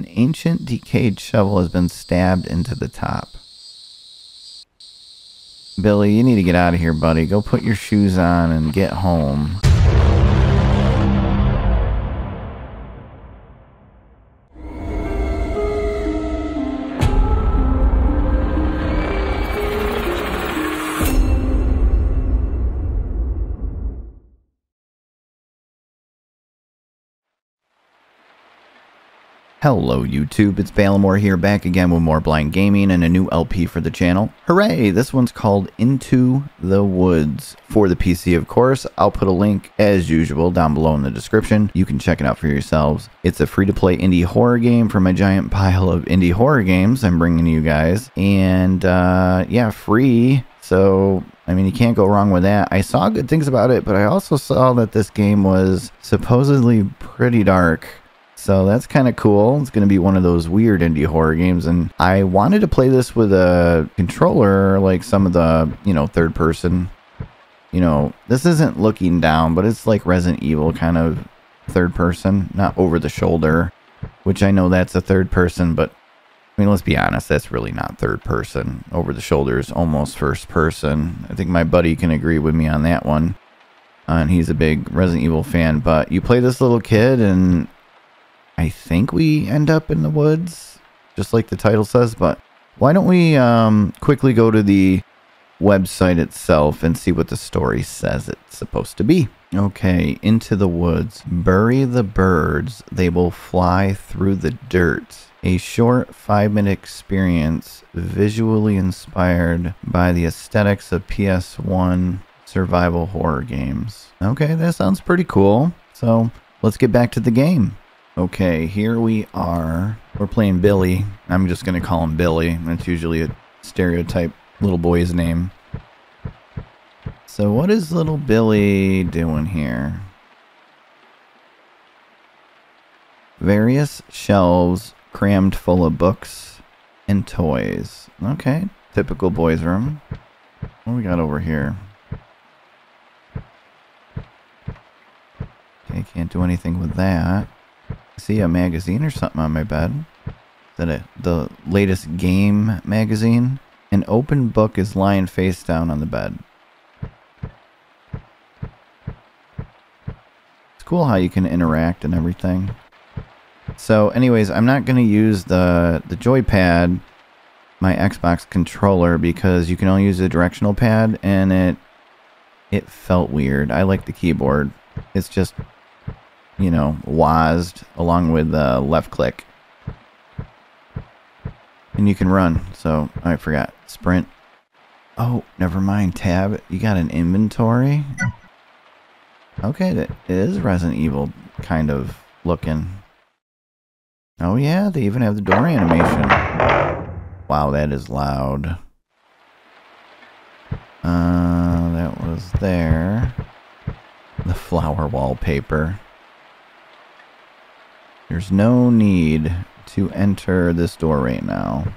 An ancient decayed shovel has been stabbed into the top. Billy, you need to get out of here, buddy. Go put your shoes on and get home. Hello YouTube, it's Balimore here back again with more Blind Gaming and a new LP for the channel. Hooray! This one's called Into the Woods for the PC of course. I'll put a link as usual down below in the description. You can check it out for yourselves. It's a free to play indie horror game from a giant pile of indie horror games I'm bringing to you guys. And uh, yeah, free. So I mean, you can't go wrong with that. I saw good things about it, but I also saw that this game was supposedly pretty dark. So that's kind of cool. It's going to be one of those weird indie horror games. And I wanted to play this with a controller, like some of the, you know, third person. You know, this isn't looking down, but it's like Resident Evil kind of third person, not over the shoulder, which I know that's a third person, but I mean, let's be honest, that's really not third person. Over the shoulder is almost first person. I think my buddy can agree with me on that one. Uh, and he's a big Resident Evil fan. But you play this little kid, and I think we end up in the woods, just like the title says. But why don't we um, quickly go to the website itself and see what the story says it's supposed to be. Okay, into the woods. Bury the birds, they will fly through the dirt. A short five minute experience visually inspired by the aesthetics of PS1 survival horror games. Okay, that sounds pretty cool. So let's get back to the game. Okay, here we are. We're playing Billy. I'm just going to call him Billy. That's usually a stereotype little boy's name. So what is little Billy doing here? Various shelves crammed full of books and toys. Okay, typical boys' room. What we got over here? Okay, can't do anything with that. See a magazine or something on my bed. That it? The latest game magazine? An open book is lying face down on the bed. It's cool how you can interact and everything. So anyways, I'm not going to use the, the joypad, my Xbox controller, because you can only use the directional pad, and it it felt weird. I like the keyboard. It's just, you know, WASD along with the left click. And you can run, so I forgot. Sprint. Oh, never mind. Tab. You got an inventory? Okay, it is Resident Evil kind of looking. Oh yeah, they even have the door animation. Wow, that is loud. Uh, that was there. The flower wallpaper. There's no need to enter this door right now.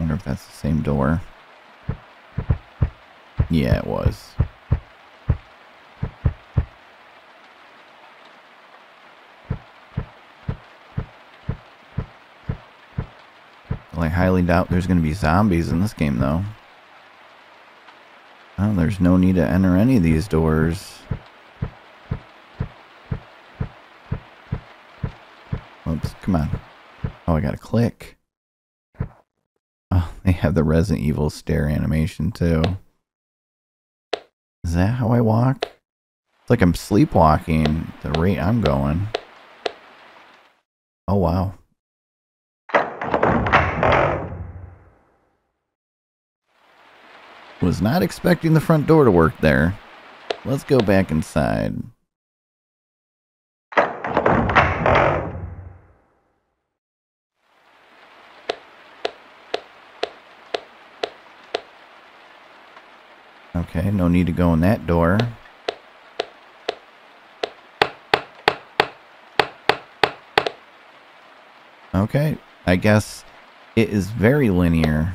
wonder if that's the same door. Yeah, it was. I highly doubt there's going to be zombies in this game, though. Well, there's no need to enter any of these doors. Come on. Oh, I got to click. Oh, they have the Resident Evil stare animation, too. Is that how I walk? It's like I'm sleepwalking the rate I'm going. Oh, wow. Was not expecting the front door to work there. Let's go back inside. Okay, no need to go in that door. Okay, I guess it is very linear.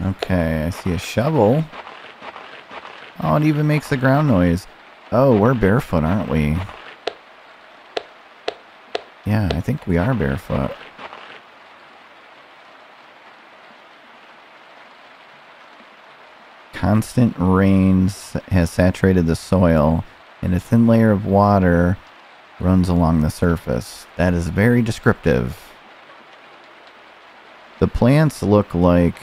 Okay, I see a shovel. Oh, it even makes the ground noise. Oh, we're barefoot, aren't we? Yeah, I think we are barefoot. Constant rains has saturated the soil, and a thin layer of water runs along the surface. That is very descriptive. The plants look like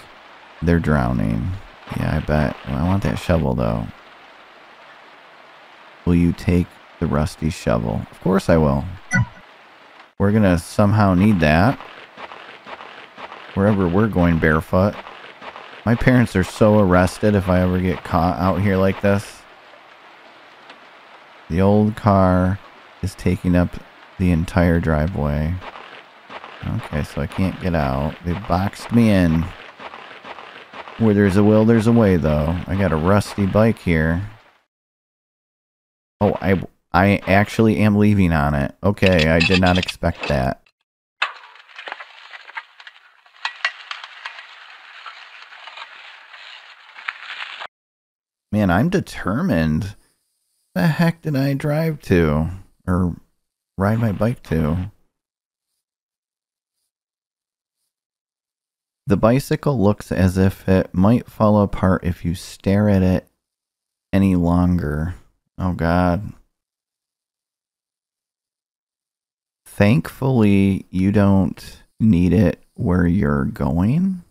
they're drowning. Yeah, I bet. Well, I want that shovel, though. Will you take the rusty shovel? Of course I will. We're going to somehow need that. Wherever we're going barefoot. My parents are so arrested if I ever get caught out here like this. The old car is taking up the entire driveway. Okay, so I can't get out. They boxed me in. Where there's a will, there's a way, though. I got a rusty bike here. Oh, I, I actually am leaving on it. Okay, I did not expect that. Man, I'm determined. The heck did I drive to? Or ride my bike to? The bicycle looks as if it might fall apart if you stare at it any longer. Oh god. Thankfully, you don't need it where you're going.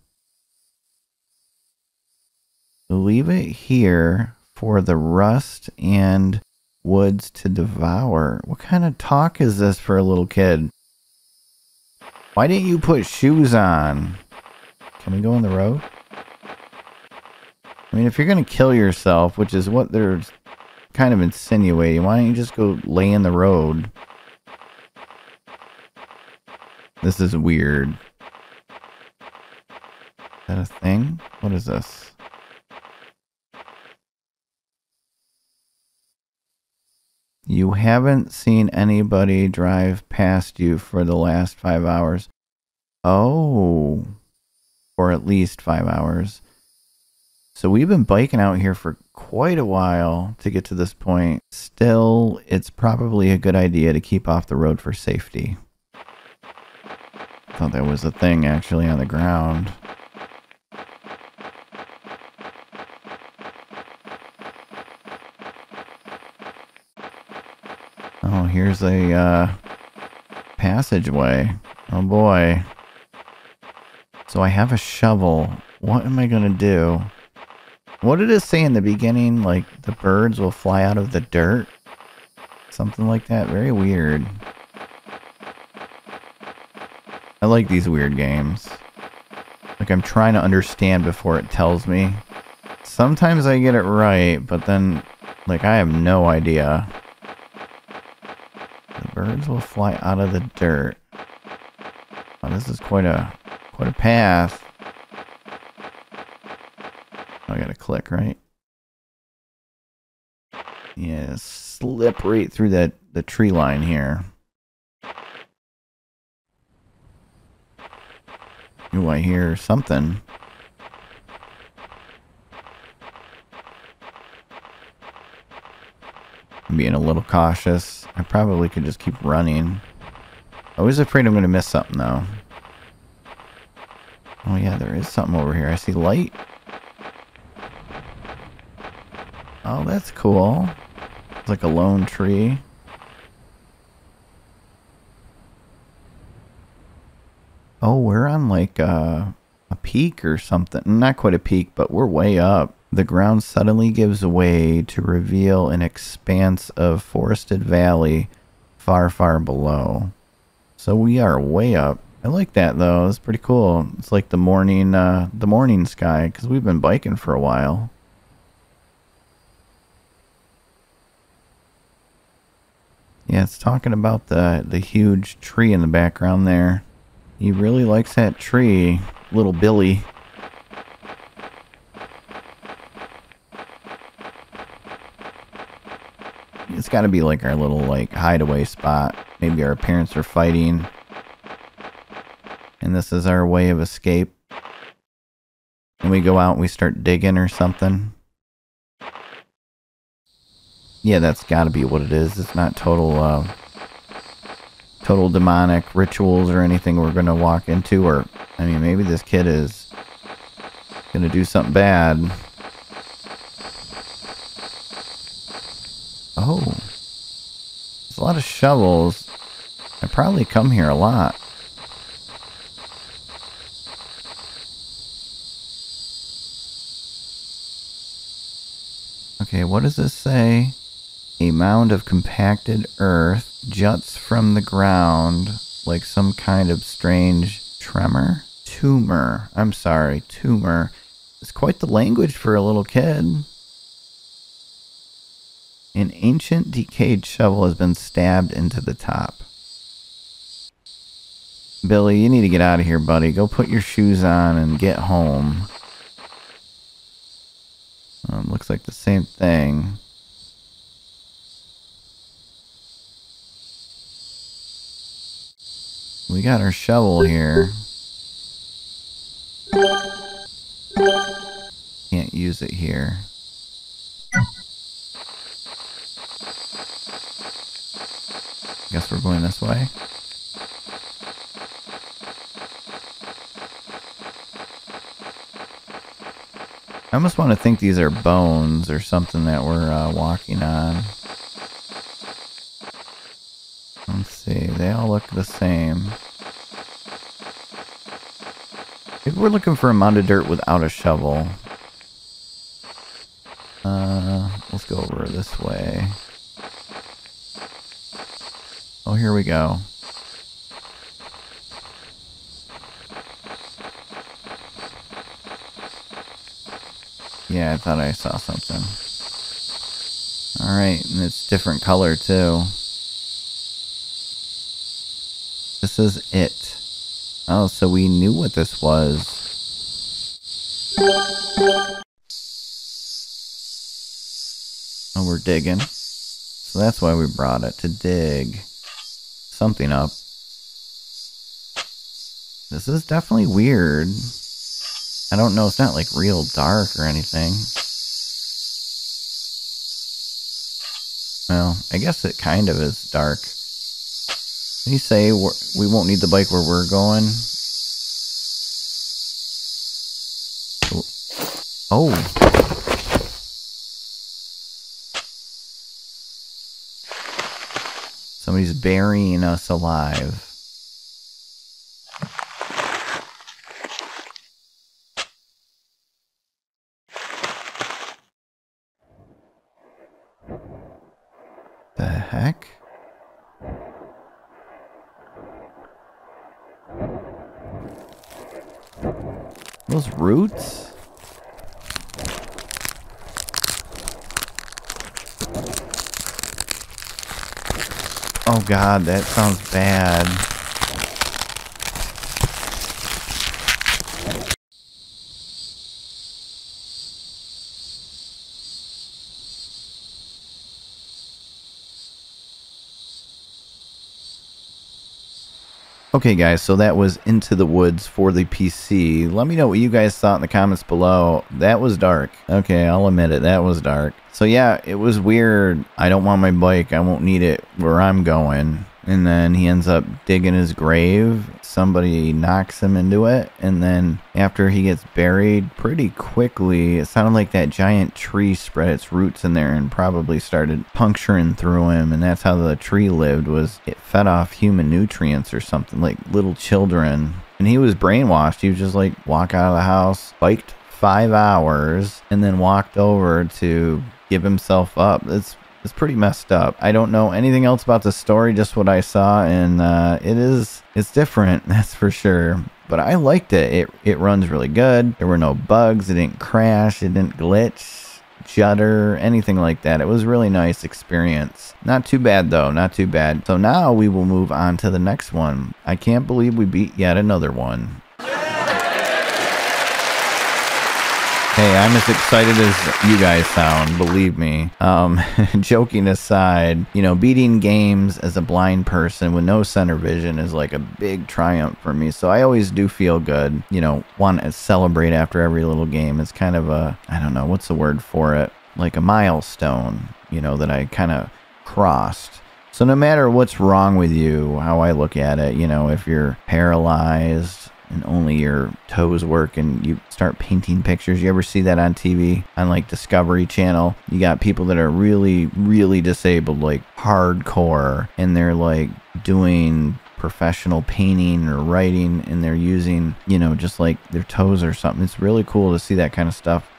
Leave it here for the rust and woods to devour. What kind of talk is this for a little kid? Why didn't you put shoes on? Can we go on the road? I mean, if you're going to kill yourself, which is what they're kind of insinuating, why don't you just go lay in the road? This is weird. Is that a thing? What is this? You haven't seen anybody drive past you for the last five hours. Oh Or at least five hours. So we've been biking out here for quite a while to get to this point. Still, it's probably a good idea to keep off the road for safety. Thought that was a thing actually on the ground. Oh, here's a uh, passageway. Oh boy. So I have a shovel. What am I going to do? What did it say in the beginning? Like the birds will fly out of the dirt? Something like that. Very weird. I like these weird games. Like I'm trying to understand before it tells me. Sometimes I get it right, but then like I have no idea. The birds will fly out of the dirt. This is quite a Quite a path. Oh, I gotta click, right? Yeah, slip right through that the tree line here. Ooh, I hear something. I'm being a little cautious. I probably could just keep running. I was afraid I'm going to miss something, though. Oh yeah, there is something over here. I see light. Oh, that's cool. It's like a lone tree. Oh, we're on like a, a peak or something. Not quite a peak, but we're way up. The ground suddenly gives way to reveal an expanse of forested valley far, far below. So we are way up. I like that though. It's pretty cool. It's like the morning, uh, the morning sky because we've been biking for a while. Yeah, it's talking about the the huge tree in the background there. He really likes that tree, little Billy. It's got to be like our little like hideaway spot. Maybe our parents are fighting and this is our way of escape. And we go out and we start digging or something. Yeah, that's got to be what it is. It's not total, uh, total demonic rituals or anything we're going to walk into. Or, I mean, maybe this kid is going to do something bad. Oh. There's a lot of shovels. I probably come here a lot. Okay, what does this say? A mound of compacted earth juts from the ground like some kind of strange tremor. Tumor. I'm sorry, tumor. It's quite the language for a little kid. An ancient decayed shovel has been stabbed into the top. Billy, you need to get out of here, buddy. Go put your shoes on and get home. Um, looks like the same thing. We got our shovel here. Can't use it here. Guess we're going this way. I almost want to think these are bones or something that we're uh, walking on. Let's see, they all look the same. We're looking for a mound of dirt without a shovel. Uh, let's go over this way. Oh, here we go. Yeah, I thought I saw something. Alright, and it's different color too. This is it. Oh, so we knew what this was. Oh, we're digging. So that's why we brought it, to dig something up. This is definitely weird. I don't know, it's not like real dark or anything. Well, I guess it kind of is dark. Did he say we won't need the bike where we're going? Oh. Somebody's burying us alive. Roots? Oh god, that sounds bad. Okay guys, so that was Into the Woods for the PC. Let me know what you guys thought in the comments below. That was dark. Okay, I'll admit it, that was dark. So yeah, it was weird. I don't want my bike. I won't need it where I'm going and then he ends up digging his grave. Somebody knocks him into it, and then after he gets buried pretty quickly, it sounded like that giant tree spread its roots in there and probably started puncturing through him, and that's how the tree lived was it fed off human nutrients or something like little children. And he was brainwashed. He was just like walk out of the house, biked five hours, and then walked over to give himself up. It's it's pretty messed up. I don't know anything else about the story, just what I saw, and uh, it is it's different, that's for sure. But I liked it. It it runs really good. There were no bugs. It didn't crash. It didn't glitch, judder, anything like that. It was really nice experience. Not too bad though. Not too bad. So now we will move on to the next one. I can't believe we beat yet another one. Hey, I'm as excited as you guys sound, believe me. Um, joking aside, you know, beating games as a blind person with no center vision is like a big triumph for me. So I always do feel good, you know, want to celebrate after every little game. It's kind of a, I don't know, what's the word for it? Like a milestone, you know, that I kind of crossed. So no matter what's wrong with you, how I look at it, you know, if you're paralyzed, and only your toes work and you start painting pictures. You ever see that on TV on like Discovery Channel? You got people that are really, really disabled, like hardcore, and they're like doing professional painting or writing and they're using, you know, just like their toes or something. It's really cool to see that kind of stuff.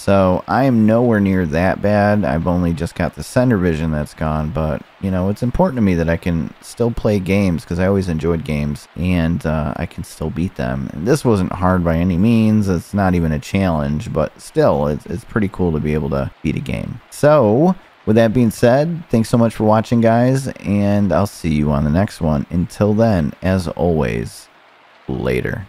So I am nowhere near that bad. I've only just got the center vision that's gone, but you know, it's important to me that I can still play games because I always enjoyed games and uh, I can still beat them. And this wasn't hard by any means. It's not even a challenge, but still, it's, it's pretty cool to be able to beat a game. So, with that being said, thanks so much for watching, guys, and I'll see you on the next one. Until then, as always, later.